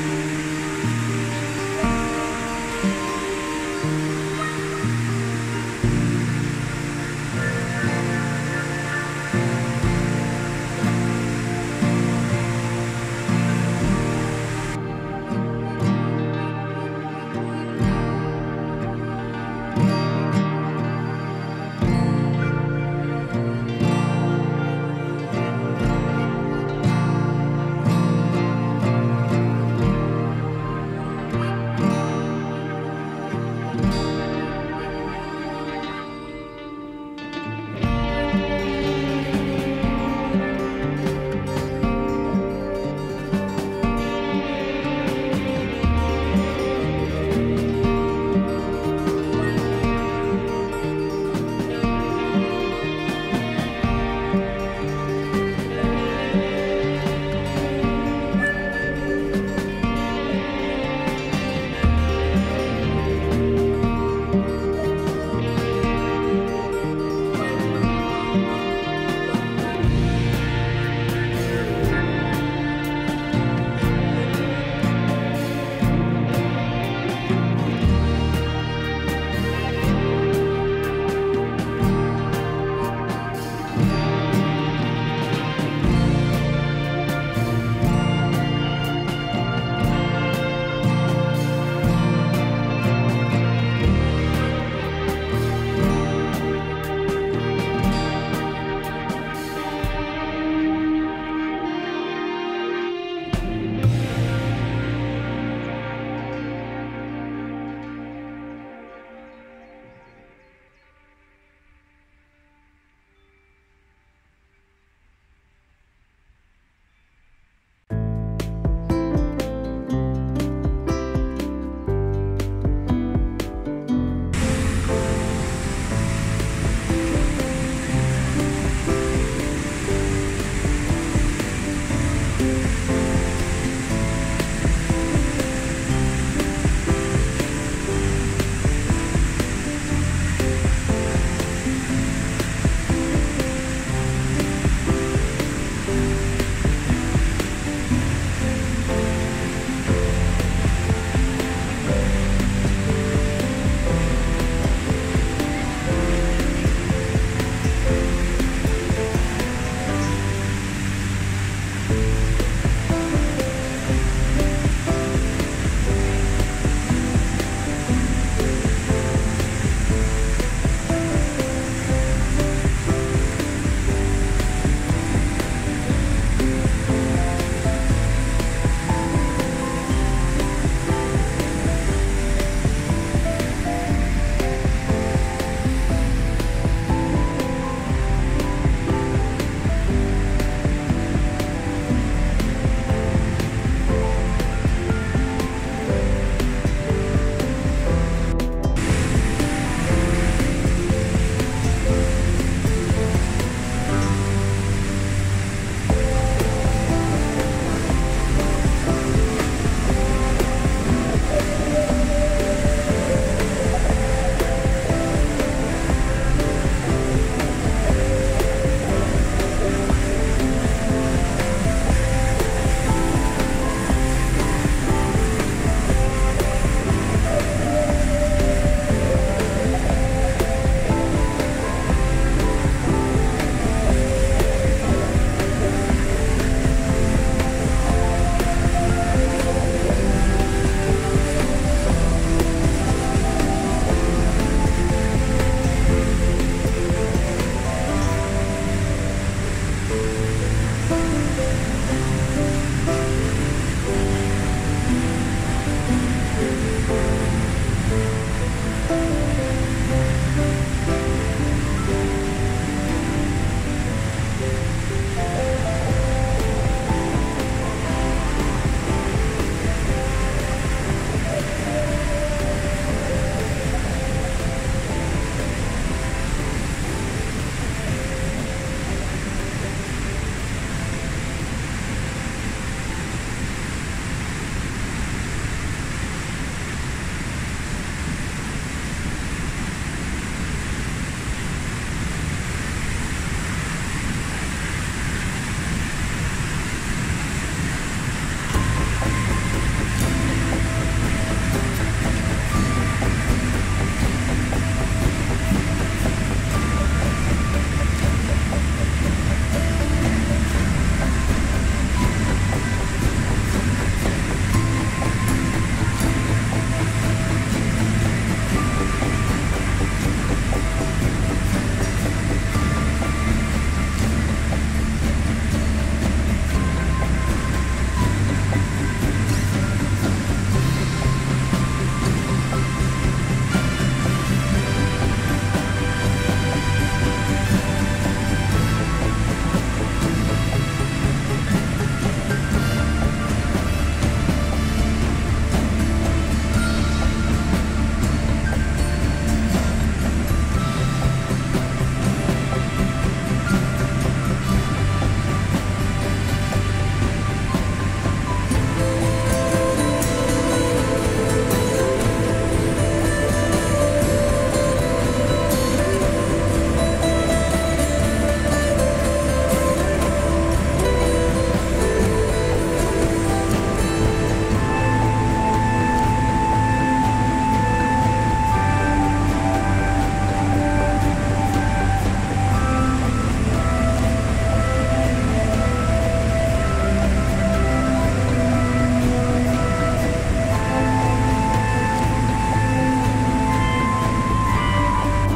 you.